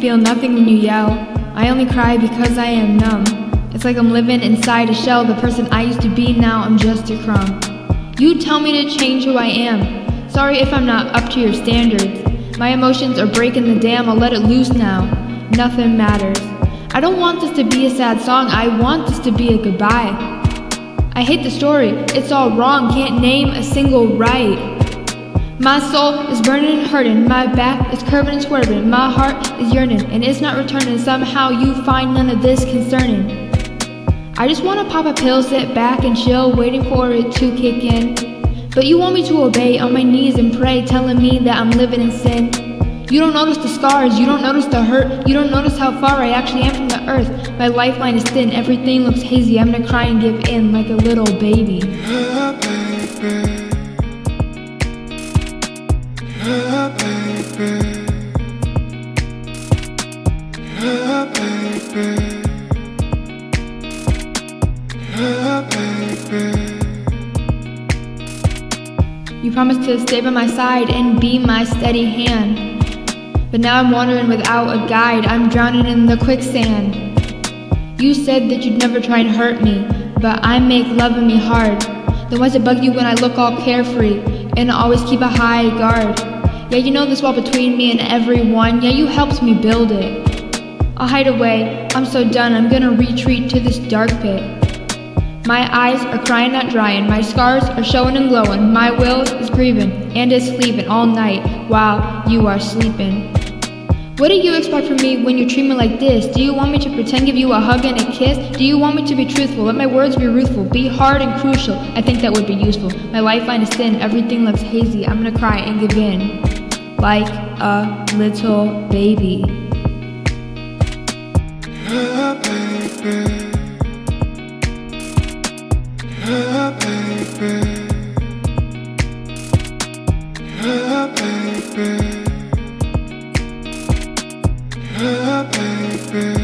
feel nothing when you yell. I only cry because I am numb. It's like I'm living inside a shell. The person I used to be now, I'm just a crumb. You tell me to change who I am. Sorry if I'm not up to your standards. My emotions are breaking the dam, I'll let it loose now. Nothing matters. I don't want this to be a sad song, I want this to be a goodbye. I hate the story, it's all wrong, can't name a single right. My soul is burning and hurting, my back is curving and swerving, my heart is yearning and it's not returning. Somehow you find none of this concerning. I just want to pop a pill, sit back and chill, waiting for it to kick in. But you want me to obey on my knees and pray, telling me that I'm living in sin. You don't notice the scars, you don't notice the hurt, you don't notice how far I actually am from the earth. My lifeline is thin, everything looks hazy, I'm gonna cry and give in like a little baby. You promised to stay by my side and be my steady hand. But now I'm wandering without a guide, I'm drowning in the quicksand. You said that you'd never try and hurt me, but I make loving me hard. Then why's it bug you when I look all carefree and always keep a high guard? Yeah, you know this wall between me and everyone, yeah, you helped me build it. I'll hide away, I'm so done, I'm gonna retreat to this dark pit. My eyes are crying, not drying. My scars are showing and glowing. My will is grieving and is sleeping all night while you are sleeping. What do you expect from me when you treat me like this? Do you want me to pretend give you a hug and a kiss? Do you want me to be truthful? Let my words be ruthful. Be hard and crucial. I think that would be useful. My lifeline is thin. Everything looks hazy. I'm gonna cry and give in like a little baby. Yeah, baby. Yeah, baby. Yeah, baby. Yeah, baby.